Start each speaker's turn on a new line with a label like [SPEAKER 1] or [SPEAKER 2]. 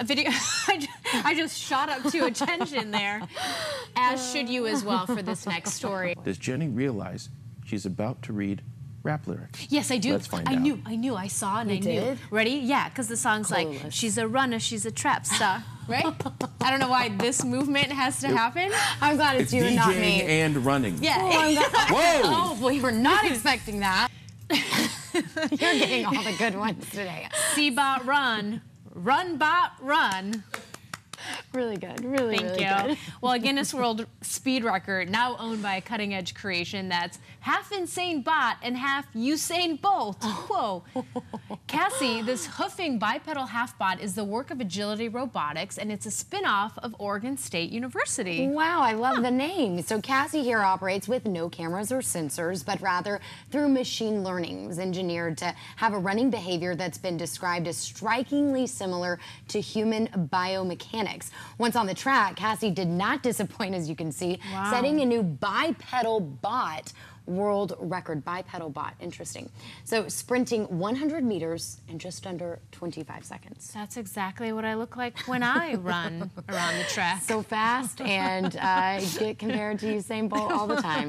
[SPEAKER 1] a video. I just shot up to attention there, as should you as well for this next story.
[SPEAKER 2] Does Jenny realize she's about to read rap lyrics?
[SPEAKER 1] Yes, I do.
[SPEAKER 2] Let's find
[SPEAKER 1] I
[SPEAKER 2] out.
[SPEAKER 1] knew, I knew, I saw, and
[SPEAKER 3] You
[SPEAKER 1] I knew. Ready? Yeah, because the song's like, "She's a runner, she's a trap star," right? I don't know why this movement has to happen.
[SPEAKER 3] I'm glad it's,
[SPEAKER 2] It's
[SPEAKER 3] you and not
[SPEAKER 2] DJing
[SPEAKER 3] me.
[SPEAKER 2] and running.
[SPEAKER 1] Yeah.
[SPEAKER 3] Oh, I'm glad-
[SPEAKER 2] Whoa!
[SPEAKER 3] oh, we were not expecting that. You're getting all the good ones today.
[SPEAKER 1] C-bot run, run bot run.
[SPEAKER 3] Really good. Really,
[SPEAKER 1] Thank
[SPEAKER 3] really
[SPEAKER 1] you.
[SPEAKER 3] good.
[SPEAKER 1] Well, a Guinness World Speed Record now owned by a cutting edge creation that's half insane bot and half Usain Bolt. Oh. Whoa. Cassie, this hoofing bipedal half bot is the work of Agility Robotics and it's a spin off of Oregon State University.
[SPEAKER 3] Wow, I love the name. So Cassie here operates with no cameras or sensors, but rather through machine learning. It was engineered to have a running behavior that's been described as strikingly similar to human biomechanics. Once on the track, Cassie did not disappoint, as you can see,
[SPEAKER 1] Wow.
[SPEAKER 3] setting a new bipedal bot world record. Bipedal bot, interesting. So sprinting 100 meters in just under 25 seconds.
[SPEAKER 1] That's exactly what I look like when I run around the track.
[SPEAKER 3] So fast and uh, get compared to Usain Bolt all the time.